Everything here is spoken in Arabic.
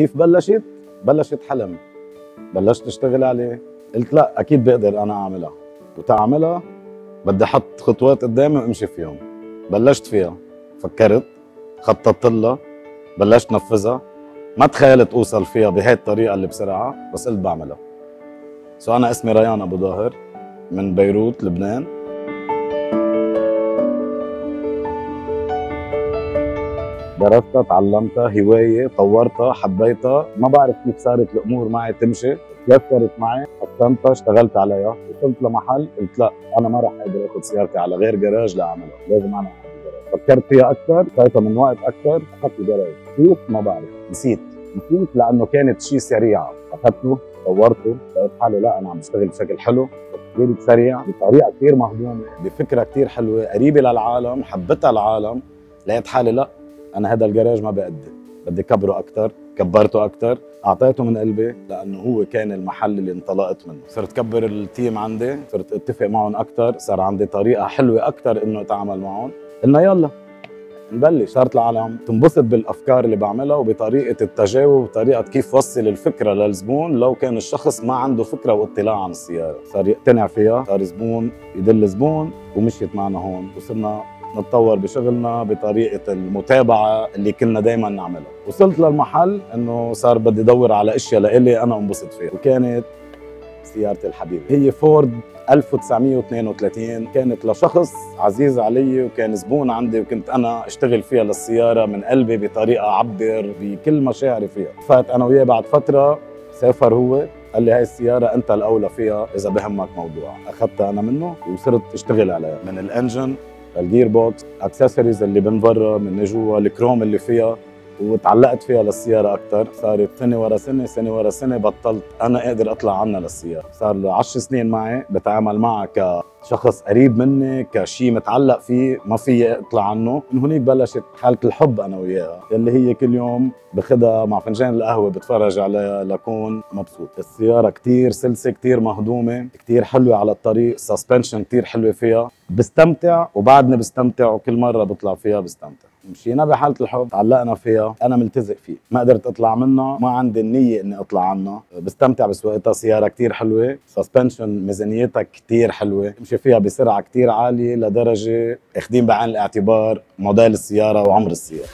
كيف بلشت؟ بلشت حلم. بلشت اشتغل عليه. قلت لا أكيد بقدر أنا أعملها. وتعملها بدي أحط خطوات قدامي وأمشي فيهم. بلشت فيها. فكرت خططت لها. بلشت نفذها. ما تخيلت أوصل فيها بهي الطريقة اللي بسرعة بس قلت بعملها. سو أنا اسمي ريان أبو ظاهر من بيروت لبنان. درستها تعلمتها هواية طورتها حبيتها ما بعرف كيف صارت الأمور معي تمشي. تيسرت معي حسنتها اشتغلت عليها. وصلت لمحل قلت لا أنا ما راح أقدر آخذ سيارتي على غير جراج لأعملها لازم أنا فكرت فيها أكثر خايفة من وقت أكثر أخذت جراج. كيف ما بعرف نسيت. نسيت لأنه كانت شيء سريعة. أخذته طورته لقيت حالي لا أنا عم بشتغل بشكل حلو. تفكيري سريع بطريقة كثير مهضومة بفكرة كثير حلوة قريبة للعالم حبتها العالم. لقيت حالي لا أنا هذا الجراج ما بقدر بدي كبره أكثر كبرته أكثر أعطيته من قلبي لأنه هو كان المحل اللي انطلقت منه. صرت كبر التيم عندي صرت اتفق معهم أكثر صار عندي طريقة حلوة أكثر إنه أتعامل معهم. قلنا يلا نبلش. صارت العالم تنبسط بالأفكار اللي بعملها وبطريقة التجاوب وطريقة كيف وصل الفكرة للزبون لو كان الشخص ما عنده فكرة واطلاع عن السيارة. صار يقتنع فيها صار زبون يدل زبون ومشيت معنا هون وصرنا نتطور بشغلنا بطريقة المتابعة اللي كنا دائما نعملها. وصلت للمحل إنه صار بدي ادور على أشياء لإلي أنا أنبسط فيها. وكانت سيارتي الحبيبة. هي فورد 1932 كانت لشخص عزيز علي وكان زبون عندي وكنت أنا أشتغل فيها للسيارة من قلبي بطريقة أعبر بكل مشاعري فيها. فات أنا وياه بعد فترة سافر هو قال لي هاي السيارة أنت الأولى فيها إذا بهمك موضوع. أخذتها أنا منه وصرت أشتغل عليها. من ال engine ال gearbox accessories اللي من برا من جوا الكروم اللي فيها وتعلقت فيها للسيارة أكثر صارت سنة ورا سنة سنة ورا سنة بطلت أنا أقدر أطلع عنها للسيارة. صار له 10 سنين معي بتعامل معها كشخص قريب مني كشيء متعلق فيه ما في أطلع عنه. من هنيك بلشت حالة الحب أنا وياها اللي هي كل يوم باخذها مع فنجان القهوة بتفرج عليها لكون مبسوط. السيارة كتير سلسة كتير مهضومة كتير حلوة على الطريق suspension كتير حلوة فيها. بستمتع وبعدني بستمتع وكل مرة بطلع فيها بستمتع. مشينا بحالة الحب تعلقنا فيها أنا ملتزق فيه. ما قدرت أطلع منها ما عندي النية إني أطلع عنها. بستمتع بسواقتها سيارة كتير حلوة سسبنشن ميزانيتها كتير حلوة. نمشي فيها بسرعة كتير عالية لدرجة إخدين بعين الاعتبار موديل السيارة وعمر السيارة.